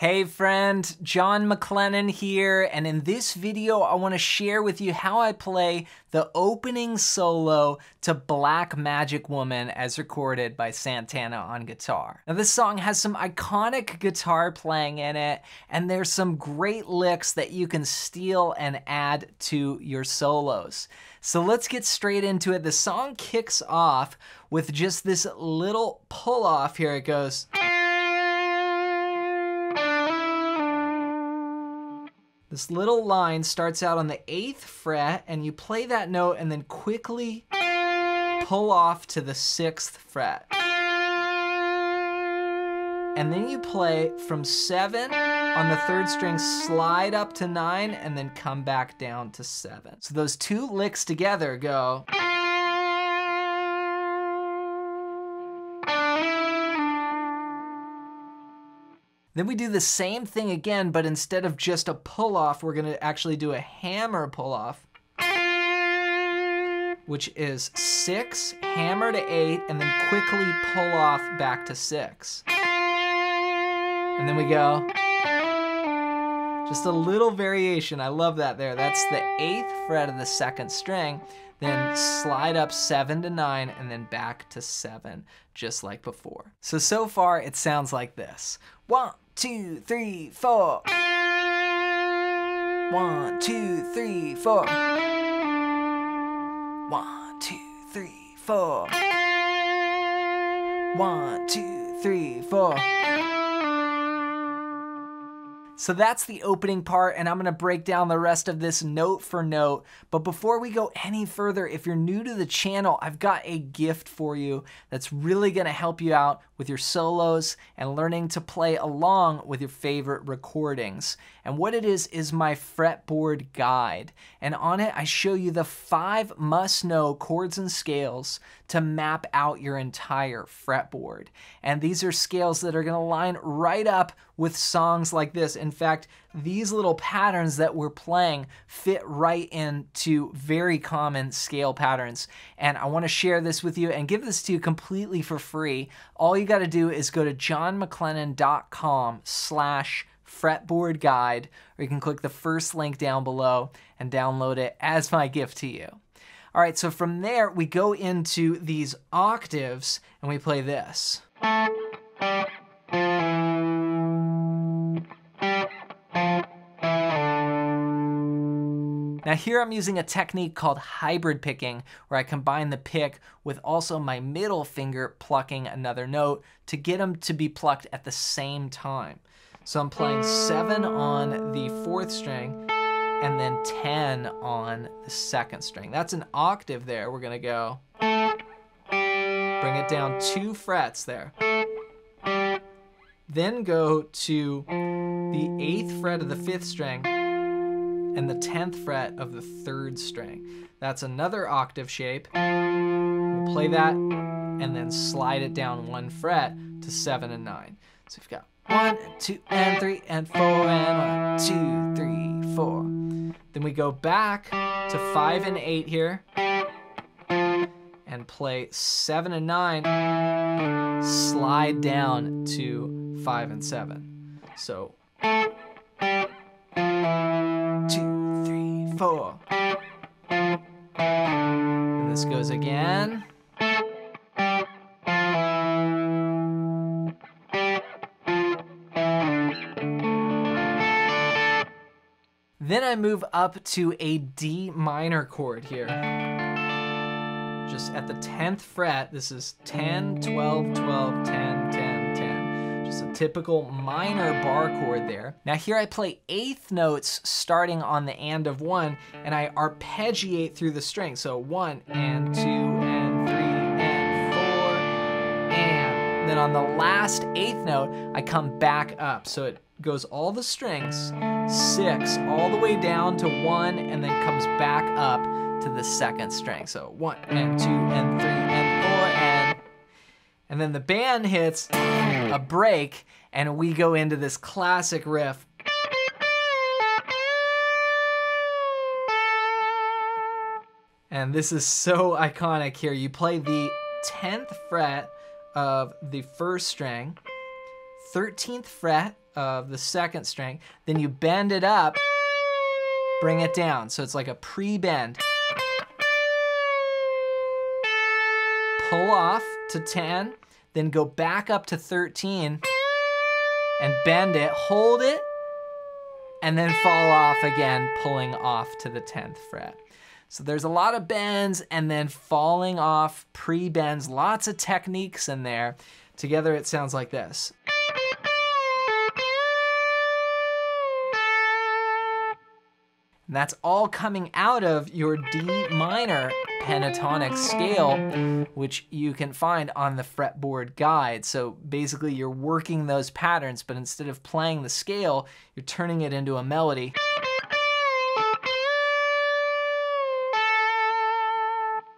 Hey friend, Jon MacLennan here, and in this video I want to share with you how I play the opening solo to Black Magic Woman as recorded by Santana on guitar. Now this song has some iconic guitar playing in it, and there's some great licks that you can steal and add to your solos. So let's get straight into it. The song kicks off with just this little pull off here. It goes. This little line starts out on the eighth fret and you play that note and then quickly pull off to the sixth fret. And then you play from seven on the third string, slide up to nine, and then come back down to seven. So those two licks together go. Then we do the same thing again, but instead of just a pull off, we're gonna actually do a hammer pull off, which is six, hammer to eight, and then quickly pull off back to six. And then we go, just a little variation. I love that there. That's the eighth fret of the second string. Then slide up seven to nine and then back to seven, just like before. So, so far it sounds like this. One, two, three, four. One, two, three, four. One, two, three, four. One, two, three, four. So that's the opening part, and I'm gonna break down the rest of this note for note. But before we go any further, if you're new to the channel, I've got a gift for you that's really gonna help you out with your solos and learning to play along with your favorite recordings. And what it is, is my fretboard guide. And on it, I show you the five must know chords and scales to map out your entire fretboard. And these are scales that are gonna line right up with songs like this. In fact, these little patterns that we're playing fit right into very common scale patterns. And I wanna share this with you and give this to you completely for free. All you gotta do is go to jonmaclennan.com slash fretboard guide, or you can click the first link down below and download it as my gift to you. All right, so from there, we go into these octaves and we play this. Now here I'm using a technique called hybrid picking, where I combine the pick with also my middle finger plucking another note to get them to be plucked at the same time. So I'm playing seven on the fourth string and then 10 on the second string. That's an octave there. We're gonna go, bring it down two frets there. Then go to the eighth fret of the fifth string and the 10th fret of the third string. That's another octave shape. We'll play that and then slide it down one fret to seven and nine. So we've got one and two and three and four and one, two, three, four. Then we go back to five and eight here and play seven and nine, slide down to five and seven. So four. And this goes again. Then I move up to a D minor chord here. Just at the 10th fret, this is 10, 12, 12, 10, 10, just a typical minor bar chord there. Now here I play eighth notes starting on the and of one, and I arpeggiate through the string. So one and two and three and four, and then on the last eighth note, I come back up. So it goes all the strings, six, all the way down to one, and then comes back up to the second string. So one and two and three and then the band hits a break and we go into this classic riff. And this is so iconic here. You play the 10th fret of the first string, 13th fret of the second string, then you bend it up, bring it down. So it's like a pre-bend. Pull off to 10, then go back up to 13 and bend it, hold it, and then fall off again, pulling off to the 10th fret. So there's a lot of bends and then falling off, pre-bends, lots of techniques in there. Together it sounds like this. And that's all coming out of your D minor pentatonic scale, which you can find on the fretboard guide. So basically you're working those patterns, but instead of playing the scale, you're turning it into a melody.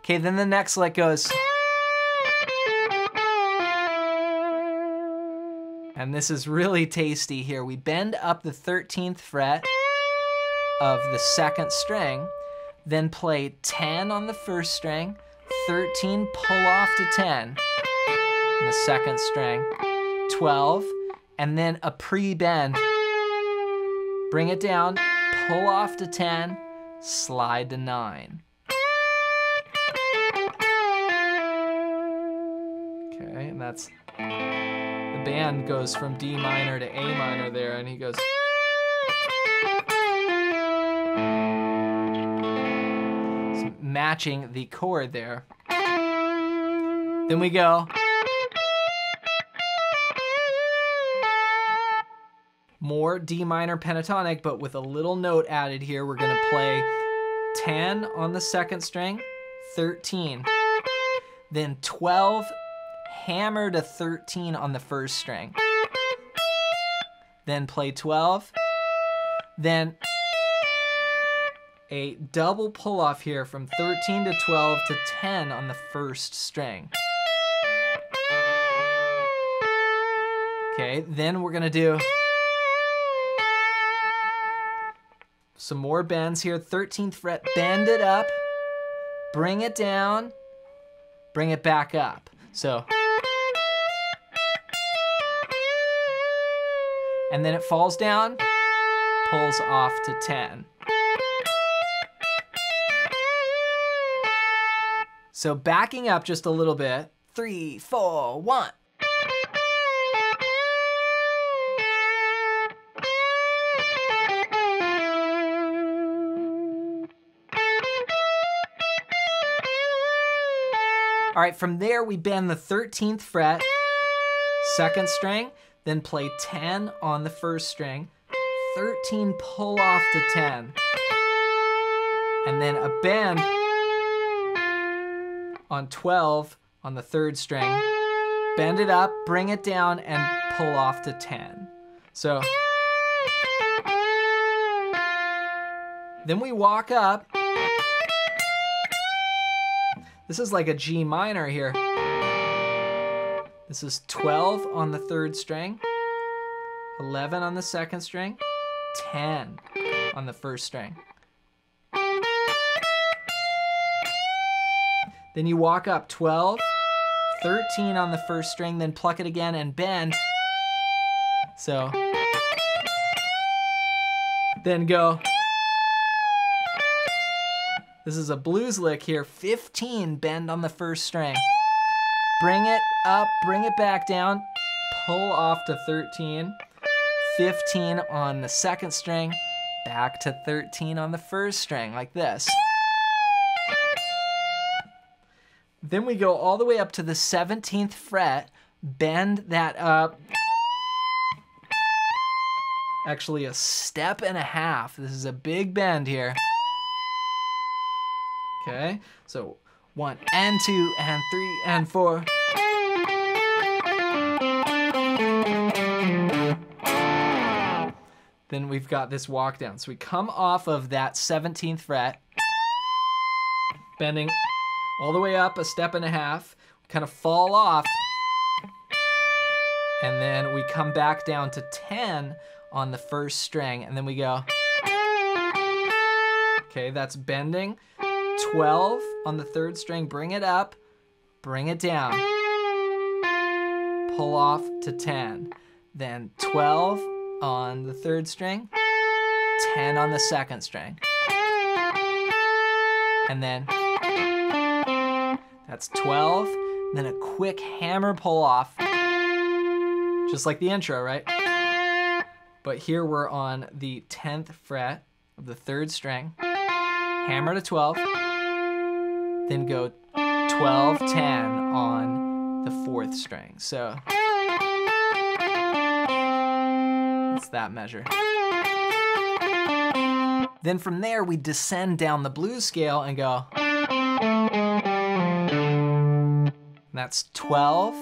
Okay, then the next lick goes. And this is really tasty here. We bend up the 13th fret of the second string, then play 10 on the first string, 13, pull off to 10 on the second string, 12, and then a pre-bend. Bring it down, pull off to 10, slide to 9. Okay, and that's, the band goes from D minor to A minor there, and he goes, matching the chord there. Then we go. More D minor pentatonic, but with a little note added here. We're gonna play 10 on the second string, 13. Then 12, hammer to 13 on the first string. Then play 12. Then a double pull off here from 13 to 12 to 10 on the first string. Okay, then we're gonna do some more bends here. 13th fret, bend it up, bring it down, bring it back up. So, and then it falls down, pulls off to 10. So backing up just a little bit, three, four, one. All right, from there we bend the 13th fret, second string, then play 10 on the first string, 13 pull off to 10, and then a bend on 12 on the third string, bend it up, bring it down, and pull off to 10. So, then we walk up. This is like a G minor here. This is 12 on the third string, 11 on the second string, 10 on the first string. Then you walk up 12, 13 on the first string, then pluck it again and bend. So, then go. This is a blues lick here, 15 bend on the first string. Bring it up, bring it back down, pull off to 13, 15 on the second string, back to 13 on the first string, like this. Then we go all the way up to the 17th fret, bend that up. Actually, a step and a half. This is a big bend here. Okay, so one and two and three and four. Then we've got this walk down. So we come off of that 17th fret, bending all the way up a step and a half, kind of fall off, and then we come back down to 10 on the first string, and then we go. Okay, that's bending. 12 on the third string, bring it up, bring it down. Pull off to 10. then 12 on the third string, 10 on the second string. And then that's 12, then a quick hammer pull off, just like the intro, right? But here we're on the 10th fret of the third string, hammer to 12, then go 12, 10 on the fourth string. So that's that measure. Then from there, we descend down the blues scale and go. That's 12,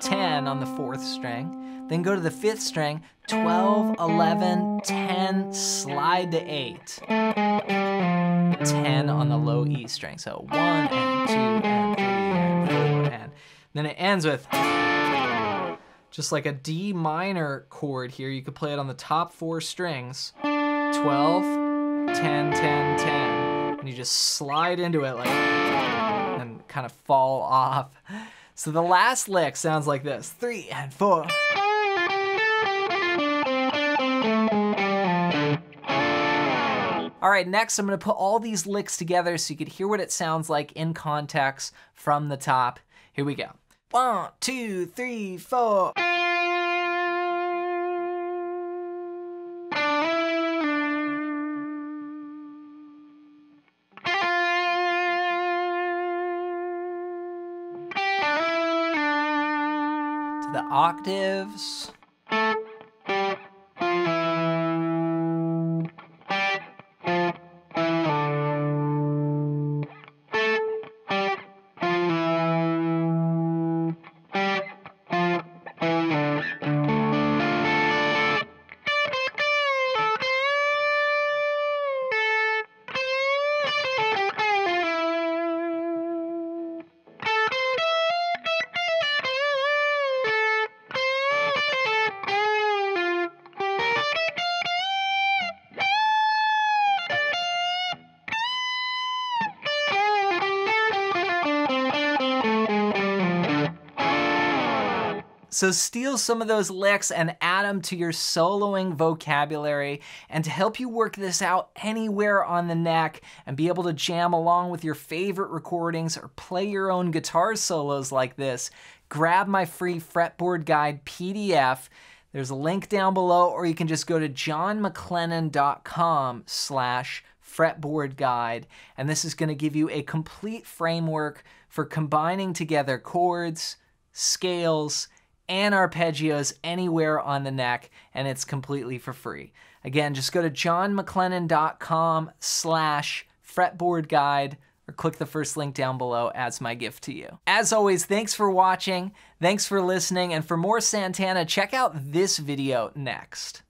10 on the fourth string. Then go to the fifth string, 12, 11, 10, slide to 8. 10 on the low E string. So 1 and 2 and 3 and 4 and then it ends with just like a D minor chord here. You could play it on the top four strings. 12, 10, 10, 10. And you just slide into it like kind of fall off. So the last lick sounds like this. Three and four. All right, next I'm gonna put all these licks together so you could hear what it sounds like in context from the top. Here we go. One, two, three, four. Octaves. So steal some of those licks and add them to your soloing vocabulary. And to help you work this out anywhere on the neck and be able to jam along with your favorite recordings or play your own guitar solos like this, grab my free fretboard guide PDF. There's a link down below, or you can just go to jonmaclennan.com slash fretboard guide. And this is gonna give you a complete framework for combining together chords, scales, and arpeggios anywhere on the neck, and it's completely for free. Again, just go to jonmaclennan.com slash fretboard guide or click the first link down below as my gift to you. As always, thanks for watching, thanks for listening, and for more Santana, check out this video next.